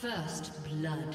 First blood.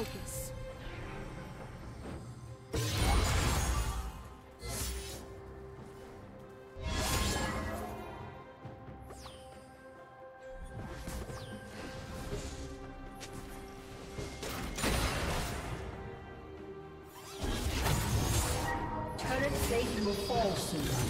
Focus. Turret Satan will fall soon.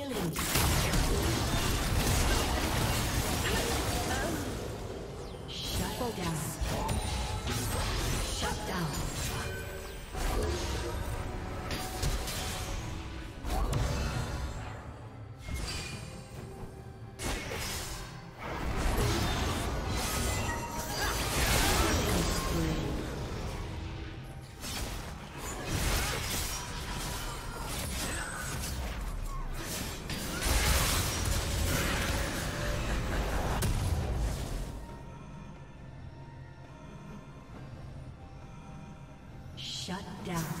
Killing. Shut down. Down.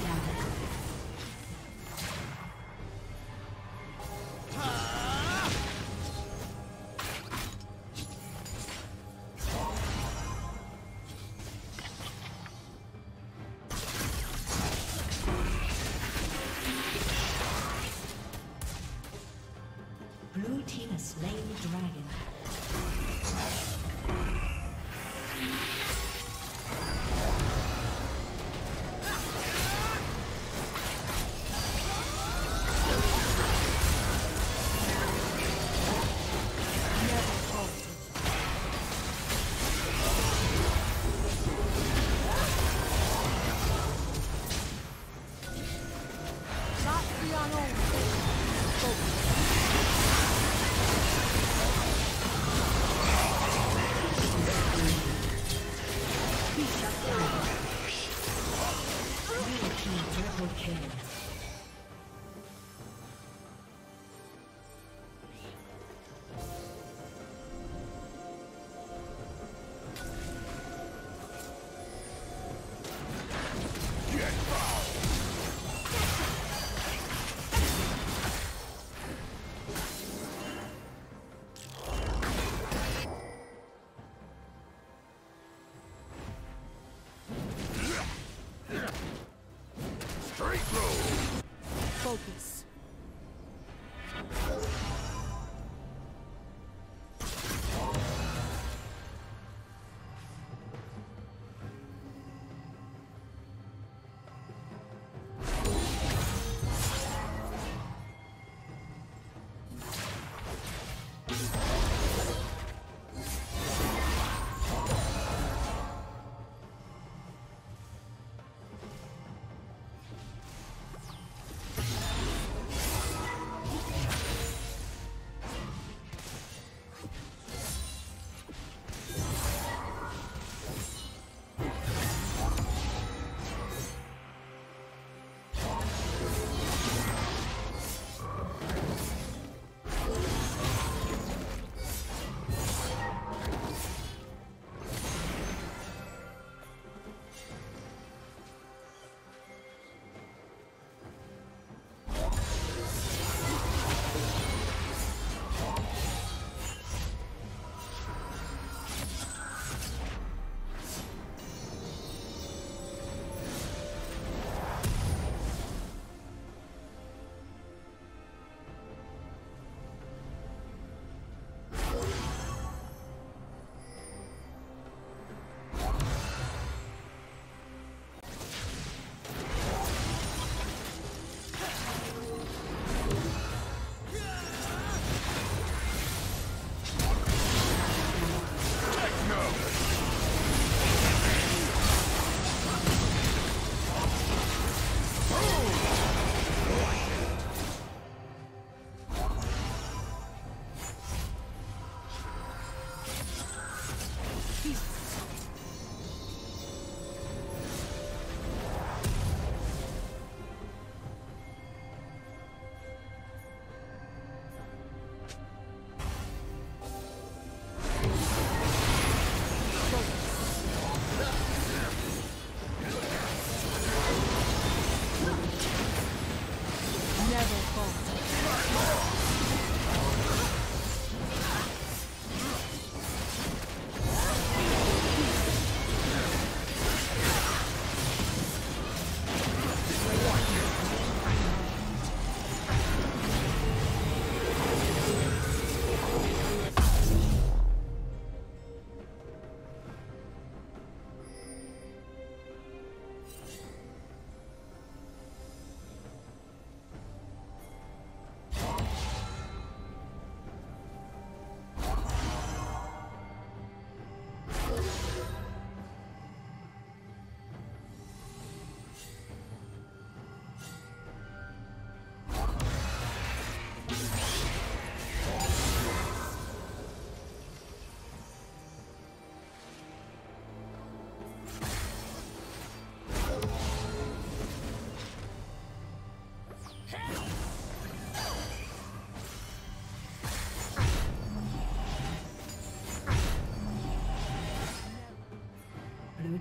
Focus.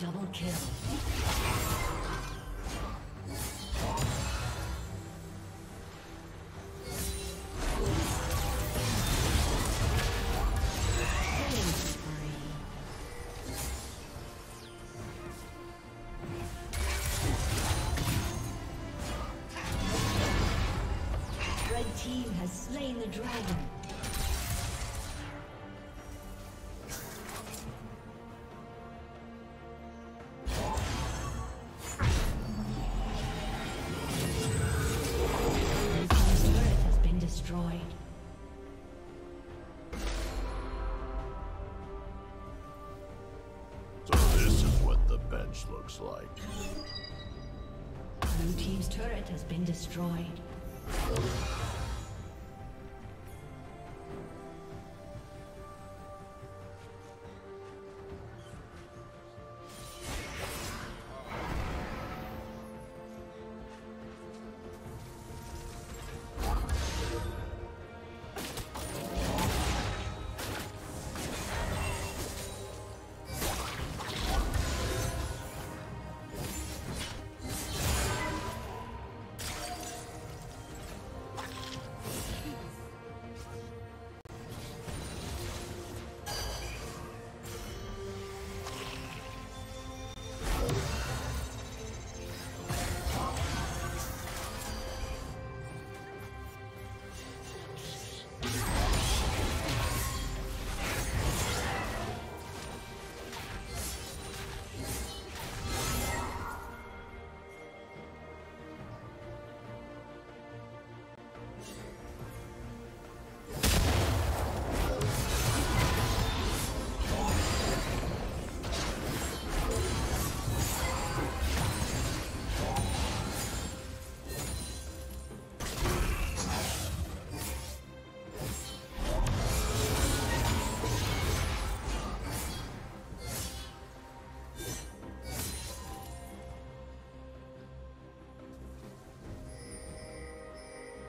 Double kill. slain the dragon.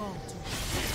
Falter.